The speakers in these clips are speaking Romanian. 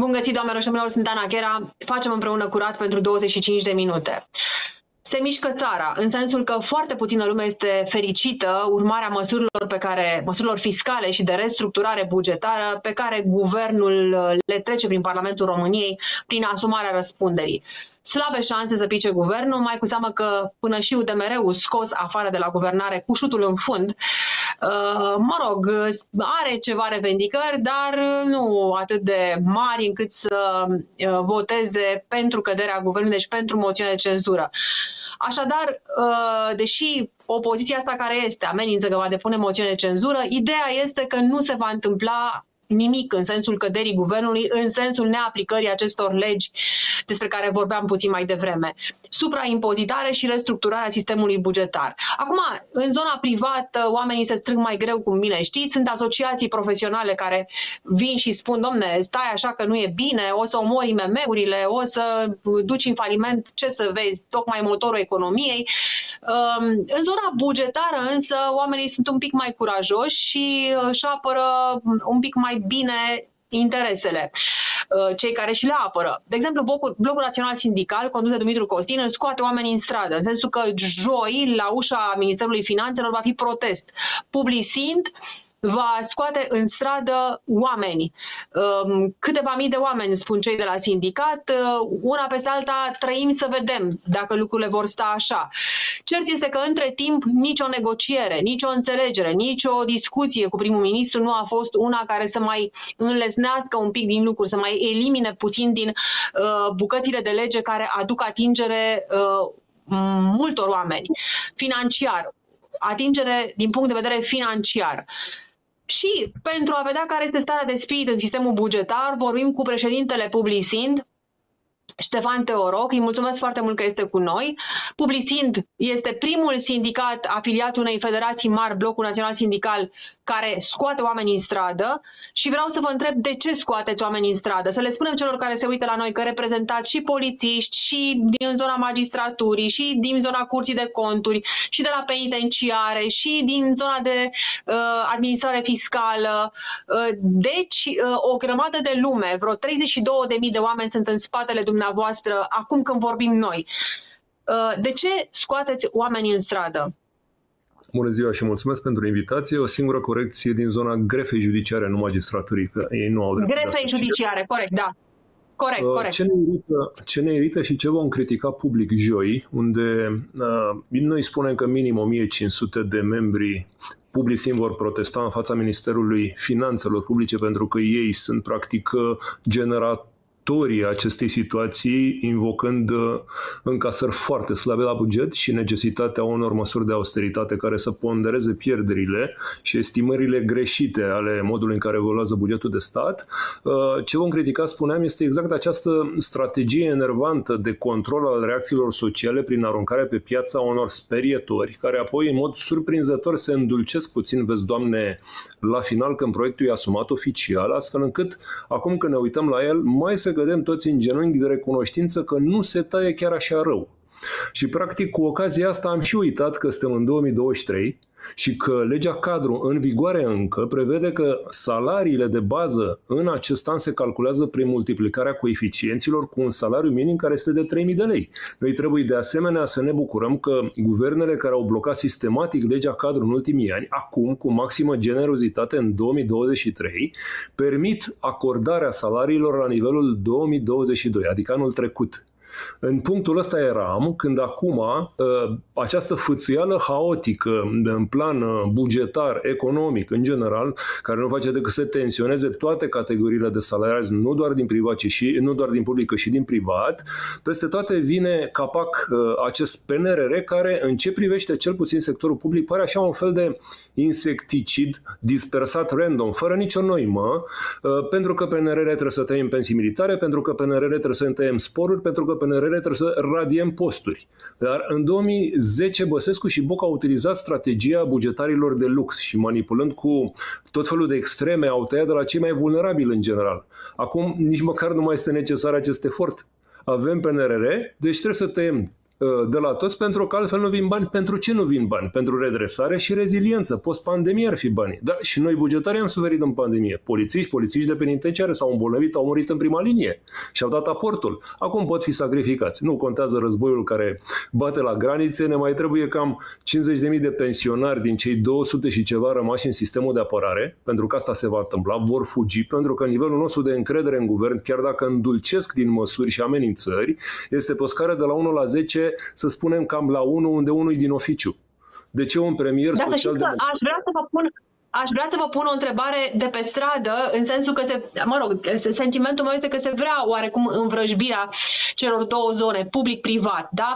Bun găsit, doamnelor și domnilor, sunt Ana Chera. Facem împreună curat pentru 25 de minute. Se mișcă țara, în sensul că foarte puțină lume este fericită urmarea măsurilor pe care, măsurilor fiscale și de restructurare bugetară pe care guvernul le trece prin Parlamentul României prin asumarea răspunderii slabe șanse să pice guvernul, mai cu seamă că până și UDMR-ul scos afară de la guvernare cu șutul în fund, uh, mă rog, are ceva revendicări, dar nu atât de mari încât să uh, voteze pentru căderea guvernului, deci pentru moțiunea de cenzură. Așadar, uh, deși opoziția asta care este amenință că va depune moțiune de cenzură, ideea este că nu se va întâmpla nimic în sensul căderii guvernului, în sensul neaplicării acestor legi despre care vorbeam puțin mai devreme. Supraimpozitare și restructurarea sistemului bugetar. Acum, în zona privată, oamenii se strâng mai greu, cum bine știți, sunt asociații profesionale care vin și spun, domne, stai așa că nu e bine, o să omori IMM-urile, o să duci în faliment, ce să vezi, tocmai motorul economiei. În zona bugetară, însă, oamenii sunt un pic mai curajoși și își apără un pic mai bine interesele uh, cei care și le apără. De exemplu, Blocul, Blocul Național Sindical, condus de Dumitru Costin, scoate oamenii în stradă, în sensul că joi, la ușa Ministerului Finanțelor, va fi protest. Publisind va scoate în stradă oameni. Um, câteva mii de oameni, spun cei de la sindicat, uh, una peste alta trăim să vedem dacă lucrurile vor sta așa. Cert este că între timp nicio negociere, nicio înțelegere, nicio discuție cu primul ministru nu a fost una care să mai înlesnească un pic din lucruri, să mai elimine puțin din uh, bucățile de lege care aduc atingere uh, multor oameni. Financiar, atingere din punct de vedere financiar. Și pentru a vedea care este starea de spirit în sistemul bugetar, vorbim cu președintele Publisind, Ștefan Teoroc, îi mulțumesc foarte mult că este cu noi. Publisind este primul sindicat afiliat unei federații mari, Blocul Național Sindical, care scoate oamenii în stradă și vreau să vă întreb de ce scoateți oamenii în stradă. Să le spunem celor care se uită la noi că reprezentați și polițiști, și din zona magistraturii, și din zona curții de conturi, și de la penitenciare, și din zona de uh, administrare fiscală. Uh, deci, uh, o grămadă de lume, vreo 32.000 de oameni sunt în spatele dumneavoastră acum când vorbim noi. Uh, de ce scoateți oamenii în stradă? Bună ziua și mulțumesc pentru invitație. O singură corecție din zona grefei judiciare, nu magistraturii, că ei nu au drept Grefei judiciare, corect, da. Corect, uh, corect. Ce ne, irită, ce ne irită și ce vom critica public joi, unde uh, noi spunem că minim 1500 de membri publiciți vor protesta în fața Ministerului Finanțelor Publice pentru că ei sunt practic uh, generat actorii acestei situații, invocând uh, încasări foarte slabe la buget și necesitatea unor măsuri de austeritate care să pondereze pierderile și estimările greșite ale modului în care evoluează bugetul de stat. Uh, ce vom critica, spuneam, este exact această strategie enervantă de control al reacțiilor sociale prin aruncarea pe piața unor sperietori, care apoi, în mod surprinzător, se îndulcesc puțin, vezi, Doamne, la final, când proiectul e asumat oficial, astfel încât, acum când ne uităm la el, mai se cădem toți în genunchi de recunoștință că nu se taie chiar așa rău. Și practic cu ocazia asta am și uitat că suntem în 2023 și că legea cadru în vigoare încă prevede că salariile de bază în acest an se calculează prin multiplicarea coeficienților cu un salariu minim care este de 3.000 de lei. Noi trebuie de asemenea să ne bucurăm că guvernele care au blocat sistematic legea cadru în ultimii ani, acum cu maximă generozitate în 2023, permit acordarea salariilor la nivelul 2022, adică anul trecut. În punctul ăsta eram când acum uh, această fâțială haotică în plan uh, bugetar, economic, în general, care nu face decât să tensioneze toate categoriile de salariați, nu doar din privat, ci și, nu doar din public, ci și din privat, peste toate vine capac uh, acest PNRR care, în ce privește cel puțin sectorul public, pare așa un fel de insecticid dispersat random, fără nicio noimă, pentru că PNRR trebuie să tăiem pensii militare, pentru că PNRR trebuie să tăiem sporuri, pentru că PNRR trebuie să radiem posturi. Dar în 2010 Băsescu și Boc au utilizat strategia bugetarilor de lux și manipulând cu tot felul de extreme au tăiat de la cei mai vulnerabili în general. Acum nici măcar nu mai este necesar acest efort. Avem PNRR, deci trebuie să tăiem uh, de la toți, pentru că altfel nu vin bani. Pentru ce nu vin bani? Pentru redresare și reziliență. Post-pandemie ar fi bani. Da, și noi bugetari am suferit în pandemie. Polițiști, polițiști de penitenciare s-au îmbolnăvit, au murit în prima linie și au dat aportul. Acum pot fi sacrificați. Nu contează războiul care bate la granițe, ne mai trebuie cam 50.000 de pensionari din cei 200 și ceva rămași în sistemul de apărare, pentru că asta se va întâmpla, vor fugi, pentru că nivelul nostru de încredere în guvern, chiar dacă îndulcesc din măsuri și amenințări, este pe o scară de la 1 la 10, să spunem cam la 1, unde unul e din oficiu. De ce un premier da, social de... Aș vrea să vă pun Aș vrea să vă pun o întrebare de pe stradă, în sensul că se, mă rog, sentimentul meu este că se vrea oarecum învrăjbirea celor două zone, public-privat, da?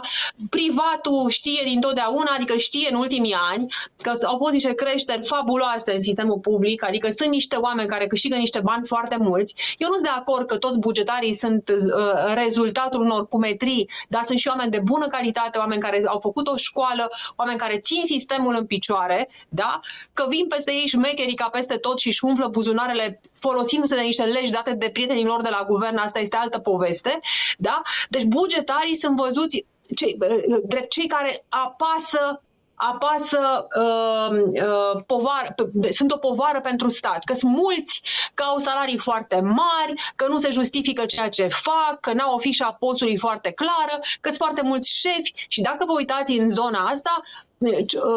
Privatul știe din totdeauna, adică știe în ultimii ani că au fost niște creșteri fabuloase în sistemul public, adică sunt niște oameni care câștigă niște bani foarte mulți. Eu nu sunt de acord că toți bugetarii sunt uh, rezultatul unor cumetrii, dar sunt și oameni de bună calitate, oameni care au făcut o școală, oameni care țin sistemul în picioare, da? Că vin peste ei șmecherii ca peste tot și își umflă buzunarele folosindu-se de niște legi date de prietenii lor de la guvern, asta este altă poveste. Da? Deci bugetarii sunt văzuți cei, drept cei care apasă apasă uh, uh, povară, sunt o povară pentru stat, că sunt mulți, că au salarii foarte mari, că nu se justifică ceea ce fac, că n-au o fișa postului foarte clară, că sunt foarte mulți șefi și dacă vă uitați în zona asta, uh,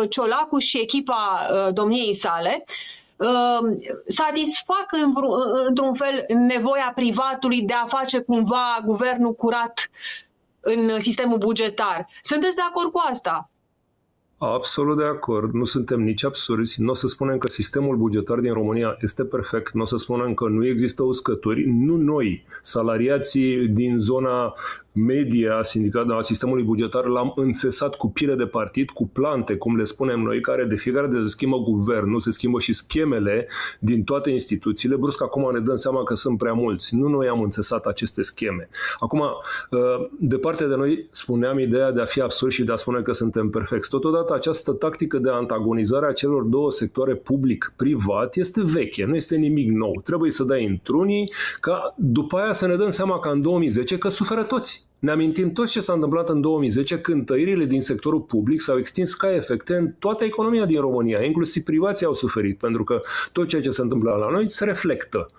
Ciolacu și echipa uh, domniei sale uh, satisfac în într-un fel nevoia privatului de a face cumva guvernul curat în sistemul bugetar. Sunteți de acord cu asta? Absolut de acord. Nu suntem nici absurzi. Nu o să spunem că sistemul bugetar din România este perfect. Nu o să spunem că nu există uscături. Nu noi, salariații din zona medie a, sindicat, a sistemului bugetar, l-am înțesat cu pile de partid, cu plante, cum le spunem noi, care de fiecare de se schimbă guvernul, se schimbă și schemele din toate instituțiile. Brusc acum ne dăm seama că sunt prea mulți. Nu noi am înțesat aceste scheme. Acum, ă, de parte de noi, spuneam ideea de a fi absurd și de a spune că suntem perfecți. Totodată adevărat, această tactică de antagonizare a celor două sectoare public-privat este veche, nu este nimic nou. Trebuie să dai într-unii ca după aia să ne dăm seama ca în 2010 că suferă toți. Ne amintim tot ce s-a întâmplat în 2010 când tăierile din sectorul public s-au extins ca efecte în toată economia din România, inclusiv privații au suferit, pentru că tot ceea ce se întâmplă la noi se reflectă.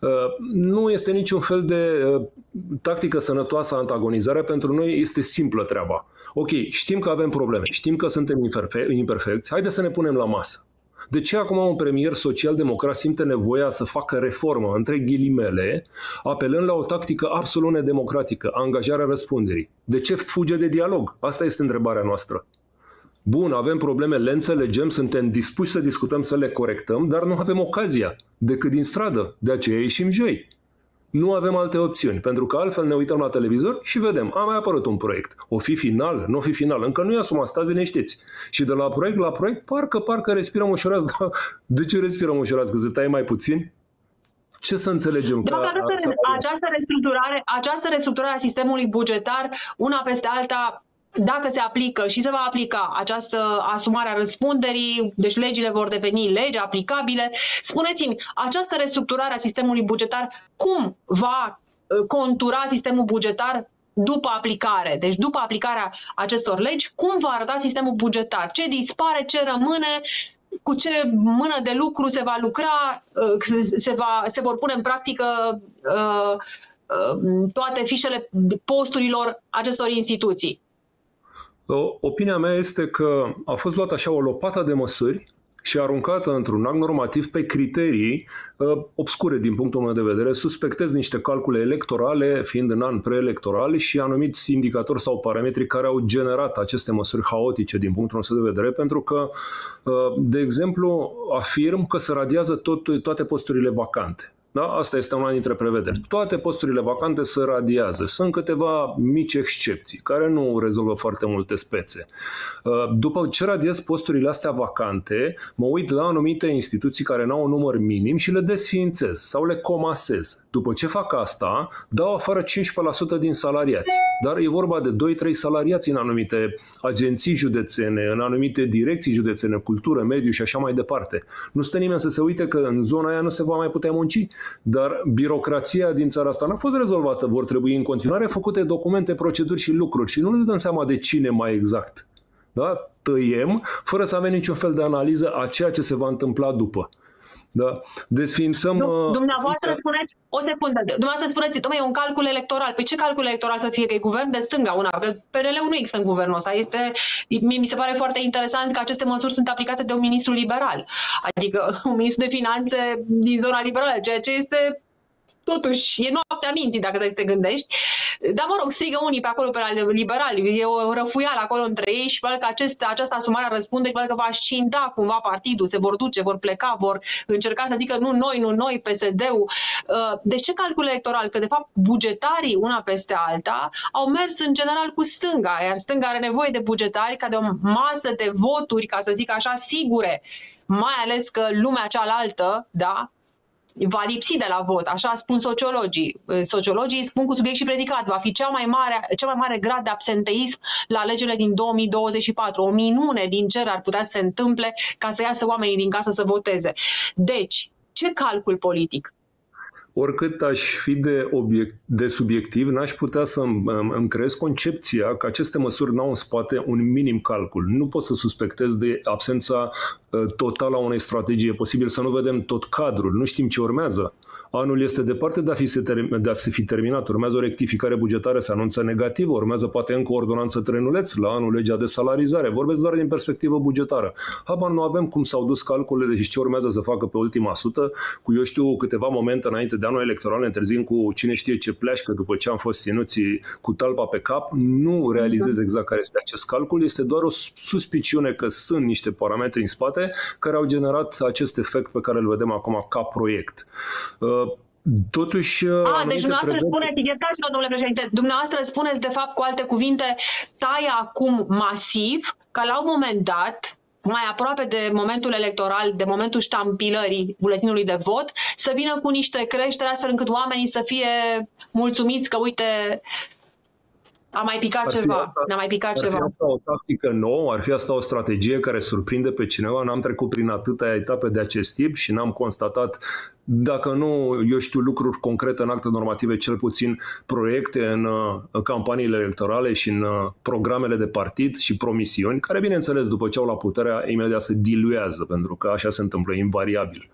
Uh, nu este niciun fel de uh, tactică sănătoasă antagonizare. Pentru noi este simplă treaba. Ok, știm că avem probleme, știm că suntem imperfecți, haideți să ne punem la masă. De ce acum un premier social-democrat simte nevoia să facă reformă, între ghilimele, apelând la o tactică absolut nedemocratică, angajarea răspunderii? De ce fuge de dialog? Asta este întrebarea noastră. Bun, avem probleme, le înțelegem, suntem dispuși să discutăm, să le corectăm, dar nu avem ocazia decât din stradă. De aceea ieșim joi. Nu avem alte opțiuni, pentru că altfel ne uităm la televizor și vedem, a mai apărut un proiect. O fi final, nu o fi final, încă nu i asumat, stați liniștiți. Și de la proiect la proiect, parcă, parcă respirăm ușurați, dar de ce respirăm ușurați? Că se taie mai puțin? Ce să înțelegem? De fapt, această, această, restructurare, această restructurare a sistemului bugetar, una peste alta, dacă se aplică și se va aplica această asumare a răspunderii, deci legile vor deveni legi aplicabile, spuneți-mi, această restructurare a sistemului bugetar, cum va uh, contura sistemul bugetar după aplicare, deci după aplicarea acestor legi, cum va arăta sistemul bugetar? Ce dispare, ce rămâne, cu ce mână de lucru se va lucra, uh, se, va, se vor pune în practică uh, toate fișele posturilor acestor instituții. Opinia mea este că a fost luată așa o lopată de măsuri și aruncată într-un act normativ pe criterii uh, obscure din punctul meu de vedere. Suspectez niște calcule electorale, fiind în an preelectoral, și anumiți indicatori sau parametri care au generat aceste măsuri haotice din punctul nostru de vedere, pentru că, uh, de exemplu, afirm că se radiază tot, toate posturile vacante. Da? Asta este una dintre prevederi. Toate posturile vacante se radiază. Sunt câteva mici excepții care nu rezolvă foarte multe spețe. Uh, după ce radiez posturile astea vacante, mă uit la anumite instituții care nu au un număr minim și le desființez sau le comasez. După ce fac asta, dau afară 15% din salariați. Dar e vorba de 2-3 salariați în anumite agenții județene, în anumite direcții județene, cultură, mediu și așa mai departe. Nu stă nimeni să se uite că în zona aia nu se va mai putea munci Dar birocrația din țara asta n-a fost rezolvată. Vor trebui în continuare făcute documente, proceduri și lucruri și nu ne dăm seama de cine mai exact. Da? Tăiem fără să avem niciun fel de analiză a ceea ce se va întâmpla după. Da. Desfințăm... Uh, dumneavoastră spuneți, o secundă, dumneavoastră spuneți, domnule, e un calcul electoral. Păi ce calcul electoral să fie? Că e guvern de stânga una, că PNL-ul nu există în guvernul ăsta. Este, mi se pare foarte interesant că aceste măsuri sunt aplicate de un ministru liberal. Adică un ministru de finanțe din zona liberală, ceea ce este totuși e noaptea minții dacă să te gândești. Dar mă rog, strigă unii pe acolo pe la liberali, e o răfuială acolo între ei și probabil că acest, această asumare a răspundere probabil că va scinda cumva partidul, se vor duce, vor pleca, vor încerca să zică nu noi, nu noi, PSD-ul. Uh, de ce calcul electoral? Că de fapt bugetarii una peste alta au mers în general cu stânga, iar stânga are nevoie de bugetari ca de o masă de voturi, ca să zic așa, sigure mai ales că lumea cealaltă, da, va lipsi de la vot, așa spun sociologii. Sociologii spun cu subiect și predicat, va fi cea mai mare, cea mai mare grad de absenteism la alegerile din 2024. O minune din cer ar putea să se întâmple ca să iasă oamenii din casă să voteze. Deci, ce calcul politic? Oricât aș fi de, obiect, de subiectiv, n-aș putea să îmi, îmi creez concepția că aceste măsuri n-au în spate un minim calcul. Nu pot să suspectez de absența uh, totală a unei strategii. E posibil să nu vedem tot cadrul, nu știm ce urmează. Anul este departe de a, fi se term- de a se fi terminat. Urmează o rectificare bugetară, se anunță negativă, urmează poate încă o ordonanță trenuleț la anul legea de salarizare. Vorbesc doar din perspectivă bugetară. Habar nu avem cum s-au dus calculele și ce urmează să facă pe ultima sută, cu eu știu câteva momente înainte de anul electoral, ne întârzim cu cine știe ce pleașcă după ce am fost ținuți cu talpa pe cap. Nu realizez da. exact care este acest calcul, este doar o suspiciune că sunt niște parametri în spate care au generat acest efect pe care îl vedem acum ca proiect. Uh, totuși... Uh, A, deci dumneavoastră prezent... spuneți, iertați-mă, domnule președinte, dumneavoastră spuneți, de fapt, cu alte cuvinte, taie acum masiv, ca la un moment dat, mai aproape de momentul electoral, de momentul ștampilării buletinului de vot, să vină cu niște creșteri astfel încât oamenii să fie mulțumiți că, uite, a mai picat ar ceva, asta, n-a mai picat ar ceva. Ar fi asta o tactică nouă, ar fi asta o strategie care surprinde pe cineva. N-am trecut prin atâtea etape de acest tip și n-am constatat dacă nu, eu știu, lucruri concrete în acte normative, cel puțin proiecte în uh, campaniile electorale și în uh, programele de partid și promisiuni, care, bineînțeles, după ce au la puterea, imediat se diluează, pentru că așa se întâmplă, invariabil.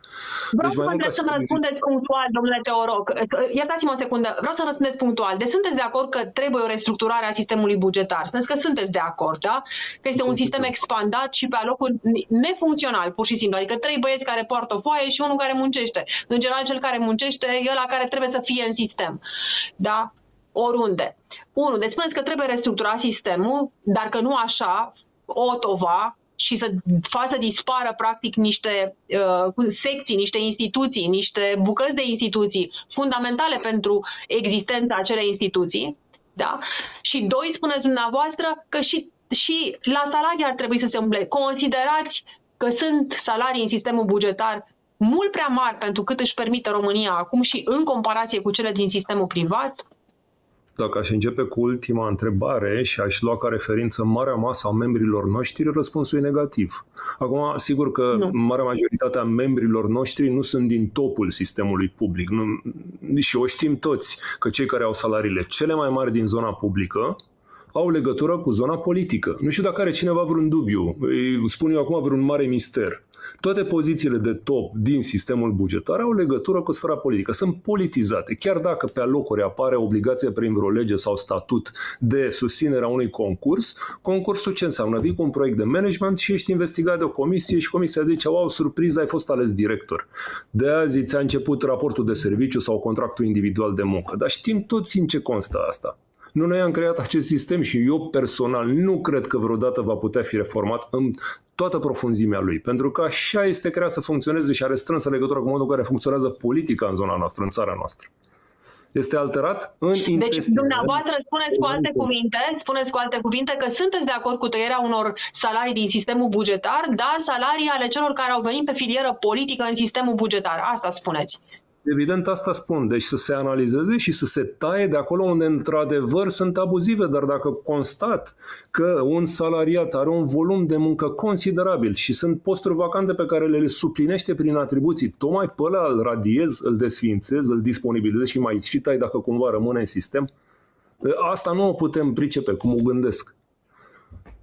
Vreau deci, mai să mă răspundeți punctual, domnule Teoroc. Iertați-mă o secundă, vreau să răspundeți punctual. Deci sunteți de acord că trebuie o restructurare a sistemului bugetar? Sunteți că sunteți de acord, da? Că este un sistem expandat și pe alocuri nefuncțional, pur și simplu. Adică trei băieți care poartă o foaie și unul care muncește. În general, cel care muncește e ăla care trebuie să fie în sistem. Da? Oriunde. Unu, deci spuneți că trebuie restructurat sistemul, dar că nu așa, otova, și să facă să dispară practic niște uh, secții, niște instituții, niște bucăți de instituții fundamentale pentru existența acelei instituții. Da? Și doi, spuneți dumneavoastră că și, și la salarii ar trebui să se umble. Considerați că sunt salarii în sistemul bugetar mult prea mari pentru cât își permite România acum și în comparație cu cele din sistemul privat? Dacă aș începe cu ultima întrebare și aș lua ca referință marea masă a membrilor noștri, răspunsul e negativ. Acum, sigur că nu. marea majoritate a membrilor noștri nu sunt din topul sistemului public. Nu, și o știm toți că cei care au salariile cele mai mari din zona publică au legătură cu zona politică. Nu știu dacă are cineva vreun dubiu. Îi spun eu acum vreun mare mister. Toate pozițiile de top din sistemul bugetar au legătură cu sfera politică. Sunt politizate. Chiar dacă pe alocuri apare obligația prin vreo lege sau statut de susținerea unui concurs, concursul ce înseamnă? Vii cu un proiect de management și ești investigat de o comisie și comisia zice, wow, surpriză, ai fost ales director. De azi ți-a început raportul de serviciu sau contractul individual de muncă. Dar știm toți în ce constă asta. Nu noi am creat acest sistem și eu personal nu cred că vreodată va putea fi reformat în toată profunzimea lui, pentru că așa este creat să funcționeze și are strânsă legătură cu modul în care funcționează politica în zona noastră, în țara noastră este alterat în intestin. Deci, dumneavoastră spuneți cu alte cuvinte, spuneți cu alte cuvinte că sunteți de acord cu tăierea unor salarii din sistemul bugetar, dar salarii ale celor care au venit pe filieră politică în sistemul bugetar. Asta spuneți. Evident, asta spun. Deci să se analizeze și să se taie de acolo unde într-adevăr sunt abuzive, dar dacă constat că un salariat are un volum de muncă considerabil și sunt posturi vacante pe care le suplinește prin atribuții, tocmai pe ăla îl radiez, îl desfințez, îl disponibilizez și mai și tai dacă cumva rămâne în sistem, asta nu o putem pricepe cum o gândesc.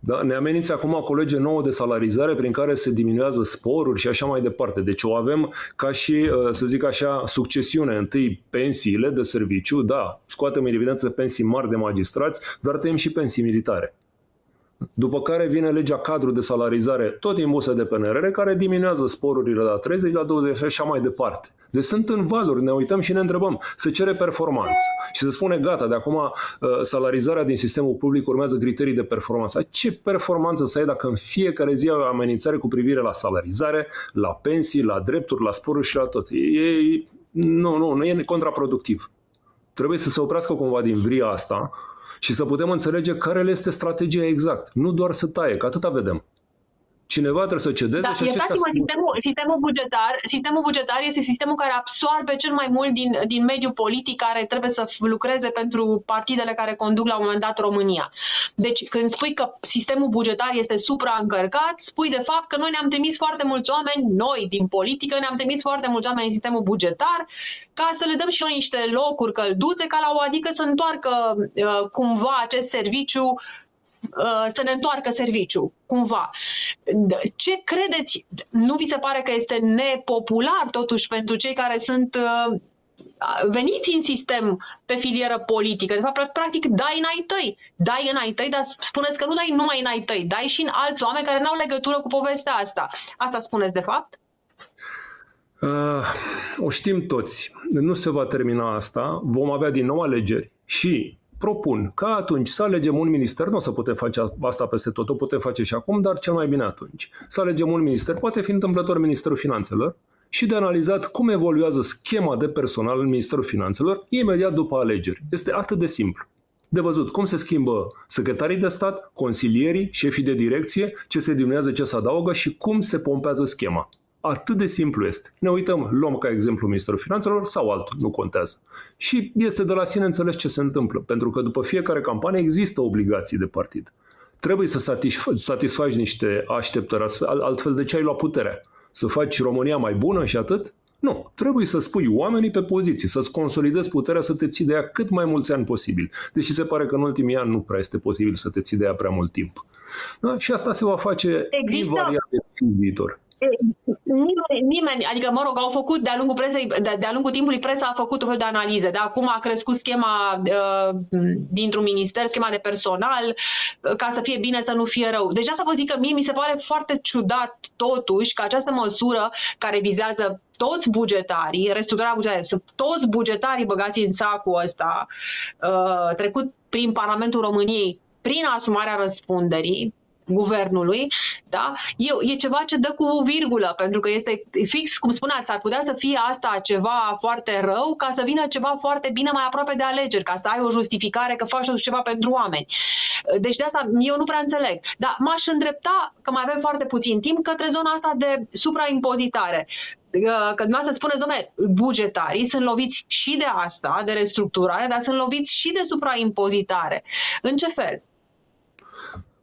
Da? Ne amenință acum o lege nouă de salarizare prin care se diminuează sporuri și așa mai departe. Deci o avem ca și, uh, să zic așa, succesiune. Întâi pensiile de serviciu, da, scoatem în evidență pensii mari de magistrați, dar tăiem și pensii militare. După care vine legea cadru de salarizare, tot impusă de PNRR, care diminuează sporurile la 30, la 20 și așa mai departe. Deci sunt în valuri, ne uităm și ne întrebăm, se cere performanță și se spune gata, de acum uh, salarizarea din sistemul public urmează criterii de performanță. Ce performanță să ai dacă în fiecare zi ai o amenințare cu privire la salarizare, la pensii, la drepturi, la sporuri și la tot? E, nu, nu, nu e contraproductiv. Trebuie să se oprească cumva din vria asta și să putem înțelege care le este strategia exact. Nu doar să taie, că atâta vedem. Cineva trebuie să cedeze da, și iertați-mă, sistemul, sistemul, bugetar, sistemul bugetar este sistemul care absorbe cel mai mult din, din mediul politic care trebuie să lucreze pentru partidele care conduc la un moment dat România. Deci când spui că sistemul bugetar este supraîncărcat, spui de fapt că noi ne-am trimis foarte mulți oameni, noi din politică ne-am trimis foarte mulți oameni în sistemul bugetar ca să le dăm și noi niște locuri călduțe ca la o adică să întoarcă uh, cumva acest serviciu Uh, să ne întoarcă serviciu, cumva. Ce credeți? Nu vi se pare că este nepopular totuși pentru cei care sunt uh, veniți în sistem pe filieră politică. De fapt, practic, dai în ai tăi. Dai în ai tăi, dar spuneți că nu dai numai în ai tăi, dai și în alți oameni care nu au legătură cu povestea asta. Asta spuneți, de fapt? Uh, o știm toți. Nu se va termina asta. Vom avea din nou alegeri și propun ca atunci să alegem un minister, nu o să putem face asta peste tot, o putem face și acum, dar cel mai bine atunci. Să alegem un minister, poate fi întâmplător Ministerul Finanțelor, și de analizat cum evoluează schema de personal în Ministerul Finanțelor imediat după alegeri. Este atât de simplu. De văzut cum se schimbă secretarii de stat, consilierii, șefii de direcție, ce se diminuează, ce se adaugă și cum se pompează schema. Atât de simplu este. Ne uităm, luăm ca exemplu Ministerul Finanțelor sau altul, nu contează. Și este de la sine înțeles ce se întâmplă, pentru că după fiecare campanie există obligații de partid. Trebuie să satisfaci niște așteptări, altfel de ce ai luat puterea? Să faci România mai bună și atât? Nu, trebuie să spui oamenii pe poziții, să-ți consolidezi puterea să te ții de ea cât mai mulți ani posibil. Deși se pare că în ultimii ani nu prea este posibil să te ții de ea prea mult timp. Da? Și asta se va face Există... invariabil în viitor nimeni, nimeni, adică, mă rog, au făcut de-a lungul, presei, de, de-a lungul timpului, presa a făcut o fel de analize. De acum a crescut schema uh, dintr-un minister, schema de personal, uh, ca să fie bine, să nu fie rău. Deci asta vă zic că mie mi se pare foarte ciudat, totuși, că această măsură care vizează toți bugetarii, restructurarea bugetară, sunt toți bugetarii băgați în sacul ăsta, uh, trecut prin Parlamentul României, prin asumarea răspunderii, guvernului, da? E, e ceva ce dă cu virgulă, pentru că este fix, cum spuneați, ar putea să fie asta ceva foarte rău ca să vină ceva foarte bine mai aproape de alegeri, ca să ai o justificare că faci ceva pentru oameni. Deci de asta eu nu prea înțeleg. Dar m-aș îndrepta, că mai avem foarte puțin timp, către zona asta de supraimpozitare că dumneavoastră spuneți, domnule, bugetarii sunt loviți și de asta, de restructurare, dar sunt loviți și de supraimpozitare. În ce fel?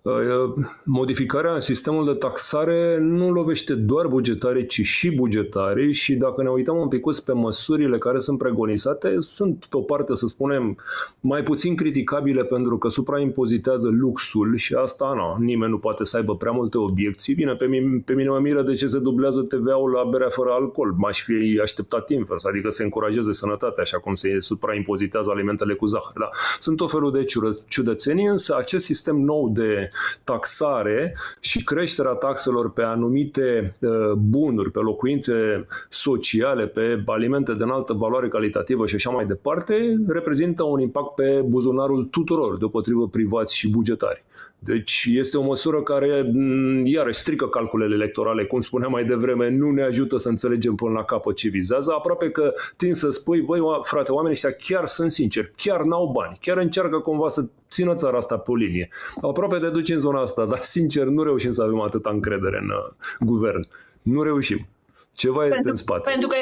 Uh, modificarea în sistemul de taxare nu lovește doar bugetarii, ci și bugetarii și dacă ne uităm un pic pe măsurile care sunt pregonizate, sunt pe o parte, să spunem, mai puțin criticabile pentru că supraimpozitează luxul și asta, nu, nimeni nu poate să aibă prea multe obiecții. Bine, pe mine, pe mine mă miră de ce se dublează TVA-ul la berea fără alcool. M-aș fi așteptat invers, adică să încurajeze sănătatea, așa cum se supraimpozitează alimentele cu zahăr. Da. Sunt o felul de ciudățenii, însă acest sistem nou de taxare și creșterea taxelor pe anumite uh, bunuri, pe locuințe sociale, pe alimente de înaltă valoare calitativă și așa mai departe, reprezintă un impact pe buzunarul tuturor, deopotrivă privați și bugetari. Deci este o măsură care, mm, iarăși, strică calculele electorale. Cum spuneam mai devreme, nu ne ajută să înțelegem până la capăt ce vizează. Aproape că tin să spui, băi, frate, oamenii ăștia chiar sunt sinceri, chiar n-au bani, chiar încearcă cumva să țină țara asta pe o linie. Aproape de duci în zona asta, dar sincer nu reușim să avem atâta încredere în uh, guvern. Nu reușim. Ceva este pentru, în spate. Pentru că,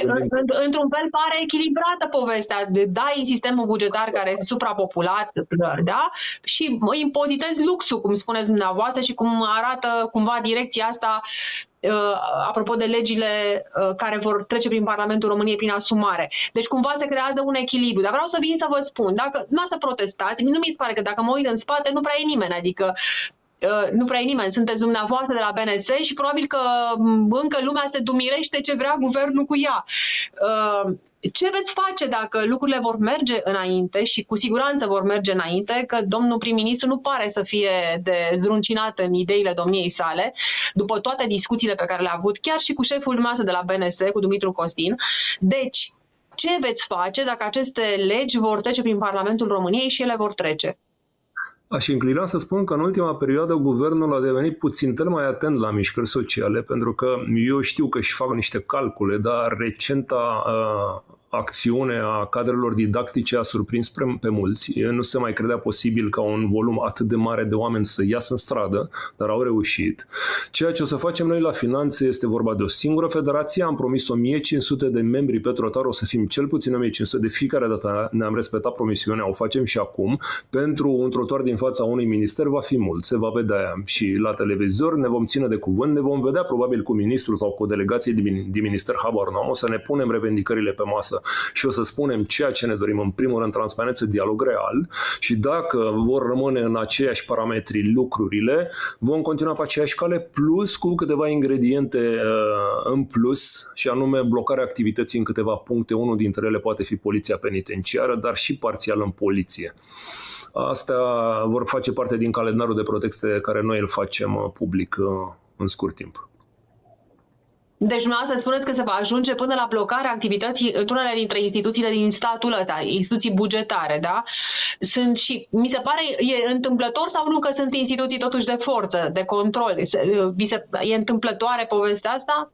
într-un fel, pare echilibrată povestea. De dai sistemul bugetar care este suprapopulat, da? Și impozitezi luxul, cum spuneți dumneavoastră, și cum arată cumva direcția asta uh, apropo de legile uh, care vor trece prin Parlamentul României prin asumare. Deci cumva se creează un echilibru. Dar vreau să vin să vă spun, dacă nu să protestați, nu mi se pare că dacă mă uit în spate nu prea e nimeni, adică Uh, nu prea e nimeni, sunteți dumneavoastră de la BNS și probabil că mm, încă lumea se dumirește ce vrea guvernul cu ea. Uh, ce veți face dacă lucrurile vor merge înainte și cu siguranță vor merge înainte, că domnul prim-ministru nu pare să fie de zdruncinat în ideile domniei sale, după toate discuțiile pe care le-a avut, chiar și cu șeful masă de la BNS, cu Dumitru Costin. Deci, ce veți face dacă aceste legi vor trece prin Parlamentul României și ele vor trece? Aș înclina să spun că în ultima perioadă guvernul a devenit puțin cel mai atent la mișcări sociale, pentru că eu știu că și fac niște calcule, dar recenta uh, acțiune a cadrelor didactice a surprins pe mulți. Nu se mai credea posibil ca un volum atât de mare de oameni să iasă în stradă, dar au reușit. Ceea ce o să facem noi la finanțe este vorba de o singură federație. Am promis 1500 de membri pe trotar, o să fim cel puțin 1500. De fiecare dată ne-am respectat promisiunea, o facem și acum. Pentru un trotuar din fața unui minister va fi mult, se va vedea și la televizor, ne vom ține de cuvânt, ne vom vedea probabil cu ministrul sau cu o delegație din minister, habar nu o să ne punem revendicările pe masă și o să spunem ceea ce ne dorim, în primul rând transparență, dialog real și dacă vor rămâne în aceiași parametri lucrurile, vom continua pe aceeași cale plus cu câteva ingrediente uh, în plus și anume blocarea activității în câteva puncte. Unul dintre ele poate fi poliția penitenciară, dar și parțial în poliție. Astea vor face parte din calendarul de protecție care noi îl facem uh, public uh, în scurt timp. Deci să spuneți că se va ajunge până la blocarea activității într-unele dintre instituțiile din statul ăsta, instituții bugetare, da? Sunt și, mi se pare, e întâmplător sau nu că sunt instituții totuși de forță, de control? Vi se, e întâmplătoare povestea asta?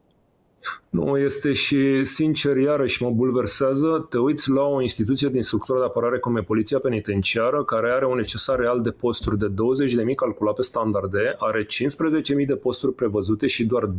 Nu, este și, sincer, iarăși mă bulversează, te uiți la o instituție din structură de apărare cum e Poliția Penitenciară, care are un necesar real de posturi de 20.000 calculat pe standarde, are 15.000 de posturi prevăzute și doar 12.000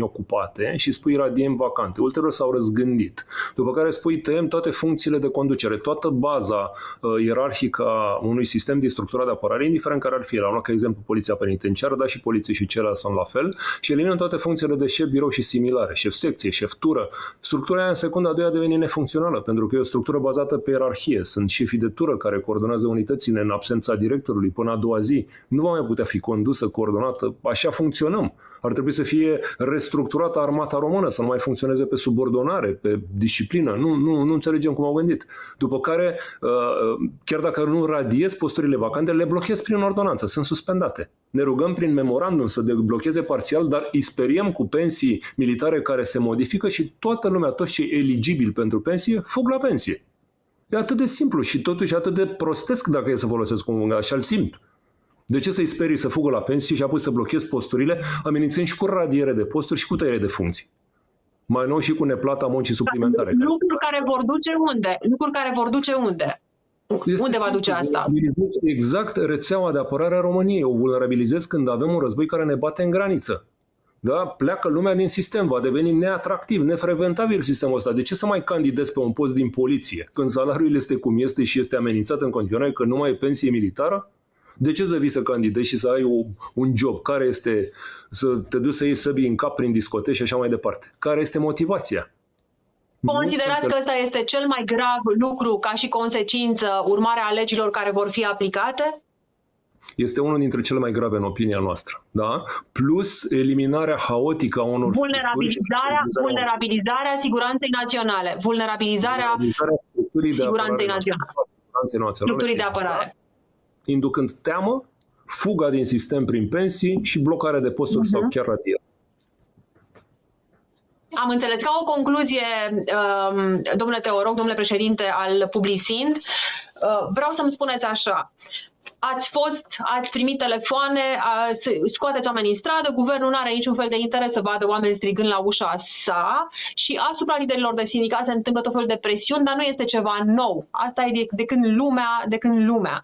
ocupate și spui radiem vacante. Ulterior s-au răzgândit. După care spui tăiem toate funcțiile de conducere, toată baza uh, ierarhică a unui sistem din structura de apărare, indiferent care ar fi. La ca exemplu Poliția Penitenciară, dar și poliție și celelalte sunt la fel și eliminăm toate funcțiile de șef, birou și similare, șef secție, șef tură. Structura aia în secunda a doua deveni nefuncțională, pentru că e o structură bazată pe ierarhie. Sunt șefii de tură care coordonează unitățile în absența directorului până a doua zi. Nu va mai putea fi condusă, coordonată. Așa funcționăm. Ar trebui să fie restructurată armata română, să nu mai funcționeze pe subordonare, pe disciplină. Nu, nu, nu înțelegem cum au gândit. După care, uh, chiar dacă nu radiez posturile vacante, le blochez prin ordonanță. Sunt suspendate. Ne rugăm prin memorandum să deblocheze parțial, dar îi speriem cu pensii militare care se modifică și toată lumea, toți cei eligibili pentru pensie, fug la pensie. E atât de simplu și totuși atât de prostesc dacă e să folosesc un așa-l simt. De ce să-i sperii să fugă la pensie și apoi să blochezi posturile, amenințând și cu radiere de posturi și cu tăiere de funcții? Mai nou și cu neplata muncii suplimentare. Lucruri care vor duce unde? Lucruri care vor duce unde? Este Unde va duce asta? Exact rețeaua de apărare a României. O vulnerabilizez când avem un război care ne bate în graniță. Da? Pleacă lumea din sistem, va deveni neatractiv, nefrecventabil sistemul ăsta. De ce să mai candidezi pe un post din poliție când salariul este cum este și este amenințat în continuare că nu mai e pensie militară? De ce să vii să candidezi și să ai o, un job? Care este să te duci să iei săbii în cap prin discoteci și așa mai departe? Care este motivația? Considerați că ăsta este cel mai grav lucru ca și consecință urmarea legilor care vor fi aplicate? Este unul dintre cele mai grave în opinia noastră. Da? Plus eliminarea haotică a unor vulnerabilizarea, vulnerabilizarea siguranței naționale. Vulnerabilizarea, vulnerabilizarea siguranței naționale. naționale. Structurii de apărare. Inducând teamă, fuga din sistem prin pensii și blocarea de posturi uh-huh. sau chiar radiere. Am înțeles. Ca o concluzie, um, domnule Teoroc, domnule președinte al Publisind, uh, vreau să-mi spuneți așa ați fost, ați primit telefoane, scoateți oamenii în stradă, guvernul nu are niciun fel de interes să vadă oameni strigând la ușa sa și asupra liderilor de sindicat se întâmplă tot felul de presiuni, dar nu este ceva nou. Asta e de, de când lumea, de când lumea.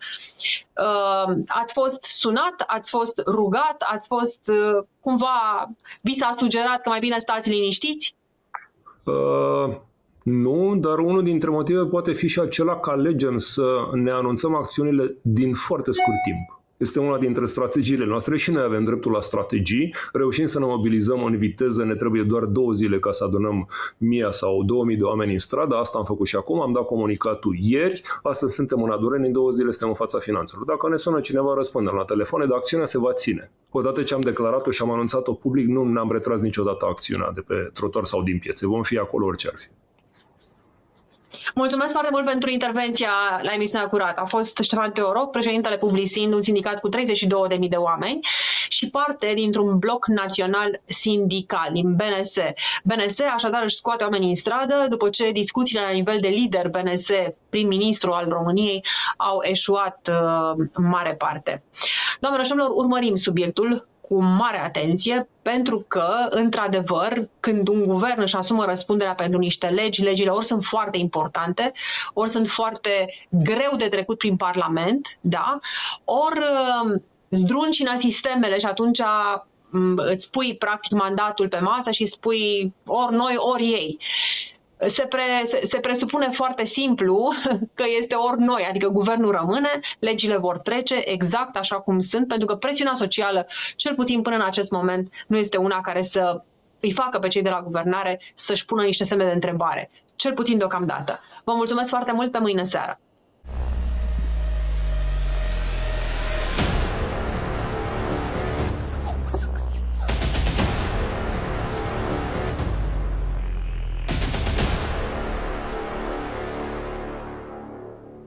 Uh, ați fost sunat, ați fost rugat, ați fost uh, cumva, vi s-a sugerat că mai bine stați liniștiți? Uh, nu, dar unul dintre motive poate fi și acela că alegem să ne anunțăm acțiunile din foarte scurt timp. Este una dintre strategiile noastre și noi avem dreptul la strategii. Reușim să ne mobilizăm în viteză, ne trebuie doar două zile ca să adunăm mie sau două mii de oameni în stradă. Asta am făcut și acum, am dat comunicatul ieri. Astăzi suntem în adunare, în două zile suntem în fața finanțelor. Dacă ne sună cineva, răspundem la telefon, de acțiunea se va ține. Odată ce am declarat-o și am anunțat-o public, nu ne-am retras niciodată acțiunea de pe trotuar sau din piețe. Vom fi acolo orice ar fi. Mulțumesc foarte mult pentru intervenția la emisiunea curată. A fost Ștefan Teoroc, președintele Publisind, un sindicat cu 32.000 de oameni și parte dintr-un bloc național sindical din BNS. BNS așadar își scoate oamenii în stradă după ce discuțiile la nivel de lider BNS, prim-ministru al României, au eșuat uh, în mare parte. Doamnelor și domnilor, urmărim subiectul cu mare atenție, pentru că, într-adevăr, când un guvern își asumă răspunderea pentru niște legi, legile ori sunt foarte importante, ori sunt foarte greu de trecut prin Parlament, da? ori uh, zdruncina sistemele și atunci mm, îți pui practic mandatul pe masă și spui ori noi, ori ei se, pre, se, se presupune foarte simplu că este ori noi, adică guvernul rămâne, legile vor trece exact așa cum sunt, pentru că presiunea socială, cel puțin până în acest moment, nu este una care să îi facă pe cei de la guvernare să-și pună niște semne de întrebare. Cel puțin deocamdată. Vă mulțumesc foarte mult pe mâine seară.